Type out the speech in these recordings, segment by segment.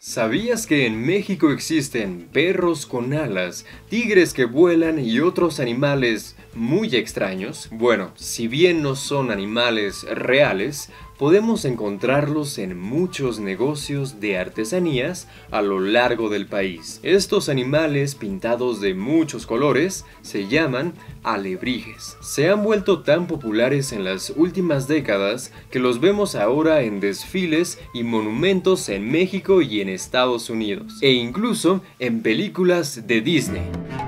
¿Sabías que en México existen perros con alas, tigres que vuelan y otros animales muy extraños? Bueno, si bien no son animales reales, podemos encontrarlos en muchos negocios de artesanías a lo largo del país. Estos animales pintados de muchos colores se llaman alebrijes. Se han vuelto tan populares en las últimas décadas que los vemos ahora en desfiles y monumentos en México y en Estados Unidos, e incluso en películas de Disney.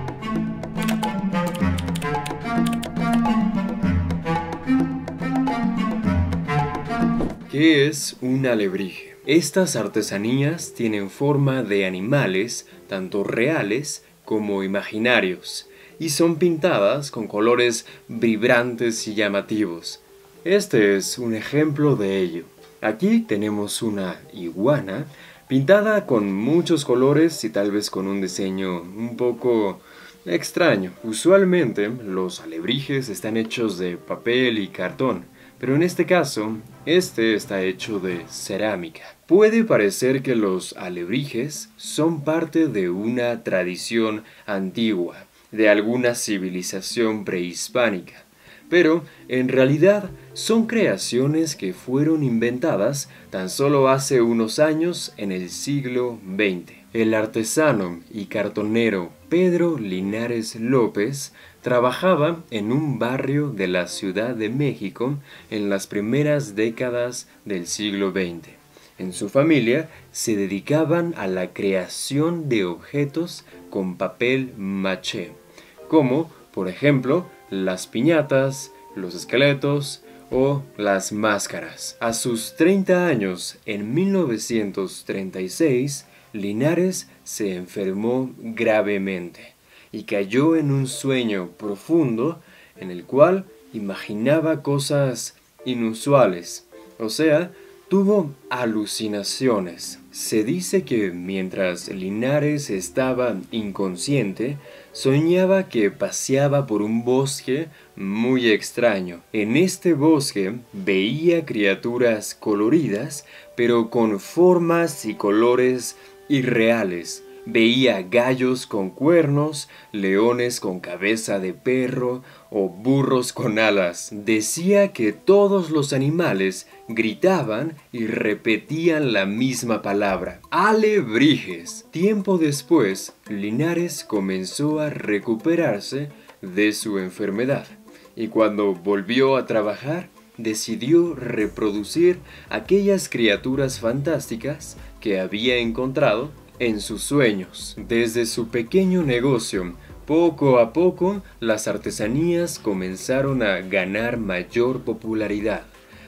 ¿Qué es un alebrije? Estas artesanías tienen forma de animales, tanto reales como imaginarios, y son pintadas con colores vibrantes y llamativos. Este es un ejemplo de ello. Aquí tenemos una iguana pintada con muchos colores y tal vez con un diseño un poco extraño. Usualmente los alebrijes están hechos de papel y cartón, pero en este caso, este está hecho de cerámica. Puede parecer que los alebrijes son parte de una tradición antigua, de alguna civilización prehispánica, pero en realidad son creaciones que fueron inventadas tan solo hace unos años en el siglo XX. El artesano y cartonero Pedro Linares López trabajaba en un barrio de la Ciudad de México en las primeras décadas del siglo XX. En su familia se dedicaban a la creación de objetos con papel maché, como por ejemplo las piñatas, los esqueletos o las máscaras. A sus 30 años, en 1936, Linares se enfermó gravemente y cayó en un sueño profundo en el cual imaginaba cosas inusuales, o sea, tuvo alucinaciones. Se dice que mientras Linares estaba inconsciente, soñaba que paseaba por un bosque muy extraño. En este bosque veía criaturas coloridas, pero con formas y colores irreales. Veía gallos con cuernos, leones con cabeza de perro o burros con alas. Decía que todos los animales gritaban y repetían la misma palabra. Alebrijes. Tiempo después, Linares comenzó a recuperarse de su enfermedad y cuando volvió a trabajar, decidió reproducir aquellas criaturas fantásticas que había encontrado en sus sueños. Desde su pequeño negocio, poco a poco las artesanías comenzaron a ganar mayor popularidad.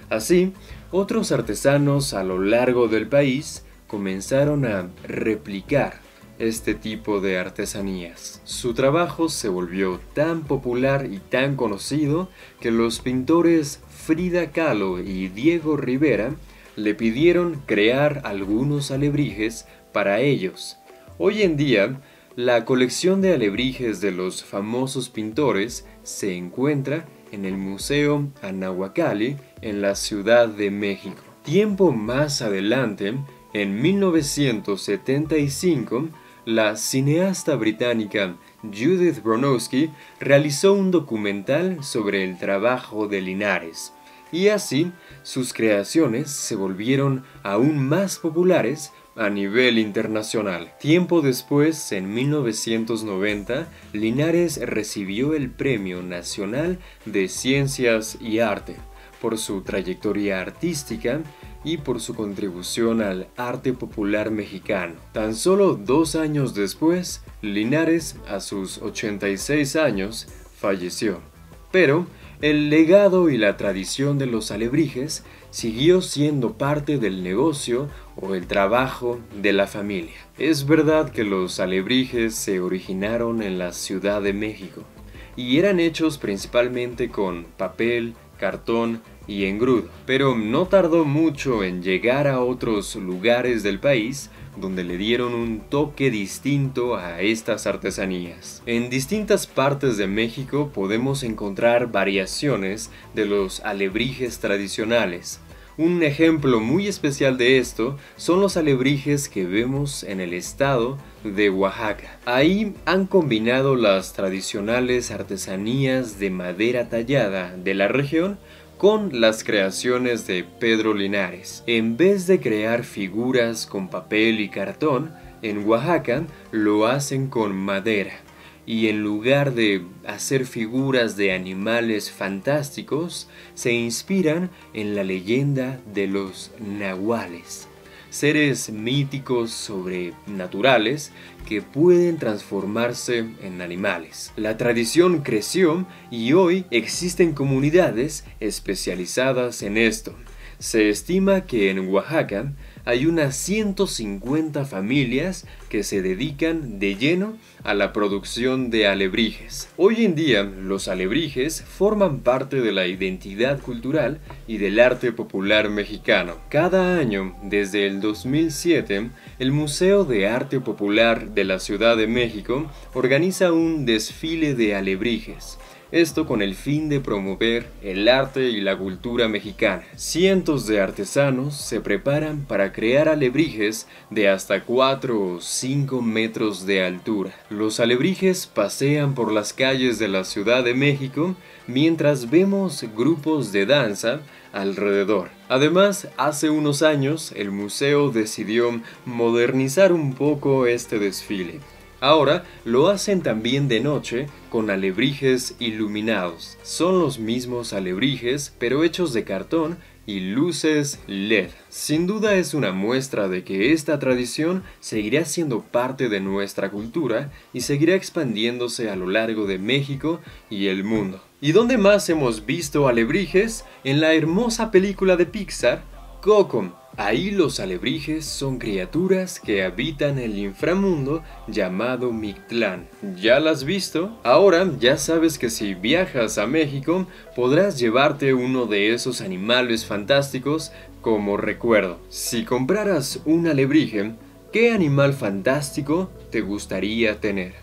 Así, otros artesanos a lo largo del país comenzaron a replicar este tipo de artesanías. Su trabajo se volvió tan popular y tan conocido que los pintores Frida Kahlo y Diego Rivera le pidieron crear algunos alebrijes para ellos. Hoy en día, la colección de alebrijes de los famosos pintores se encuentra en el Museo Anahuacalli en la Ciudad de México. Tiempo más adelante, en 1975, la cineasta británica Judith Bronowski realizó un documental sobre el trabajo de Linares, y así sus creaciones se volvieron aún más populares a nivel internacional. Tiempo después, en 1990, Linares recibió el Premio Nacional de Ciencias y Arte por su trayectoria artística y por su contribución al arte popular mexicano. Tan solo dos años después, Linares, a sus 86 años, falleció. Pero el legado y la tradición de los alebrijes siguió siendo parte del negocio o el trabajo de la familia. Es verdad que los alebrijes se originaron en la Ciudad de México y eran hechos principalmente con papel, cartón y engrudo, pero no tardó mucho en llegar a otros lugares del país donde le dieron un toque distinto a estas artesanías. En distintas partes de México podemos encontrar variaciones de los alebrijes tradicionales. Un ejemplo muy especial de esto son los alebrijes que vemos en el estado de Oaxaca. Ahí han combinado las tradicionales artesanías de madera tallada de la región con las creaciones de Pedro Linares. En vez de crear figuras con papel y cartón, en Oaxaca lo hacen con madera y en lugar de hacer figuras de animales fantásticos, se inspiran en la leyenda de los nahuales, seres míticos sobrenaturales que pueden transformarse en animales. La tradición creció y hoy existen comunidades especializadas en esto. Se estima que en Oaxaca hay unas 150 familias que se dedican de lleno a la producción de alebrijes. Hoy en día los alebrijes forman parte de la identidad cultural y del arte popular mexicano. Cada año, desde el 2007, el Museo de Arte Popular de la Ciudad de México organiza un desfile de alebrijes esto con el fin de promover el arte y la cultura mexicana. Cientos de artesanos se preparan para crear alebrijes de hasta 4 o 5 metros de altura. Los alebrijes pasean por las calles de la Ciudad de México mientras vemos grupos de danza alrededor. Además, hace unos años el museo decidió modernizar un poco este desfile Ahora lo hacen también de noche con alebrijes iluminados. Son los mismos alebrijes pero hechos de cartón y luces LED. Sin duda es una muestra de que esta tradición seguirá siendo parte de nuestra cultura y seguirá expandiéndose a lo largo de México y el mundo. ¿Y dónde más hemos visto alebrijes? En la hermosa película de Pixar, Coco Ahí los alebrijes son criaturas que habitan el inframundo llamado Mictlán. ¿Ya las has visto? Ahora ya sabes que si viajas a México podrás llevarte uno de esos animales fantásticos como recuerdo. Si compraras un alebrije, ¿qué animal fantástico te gustaría tener?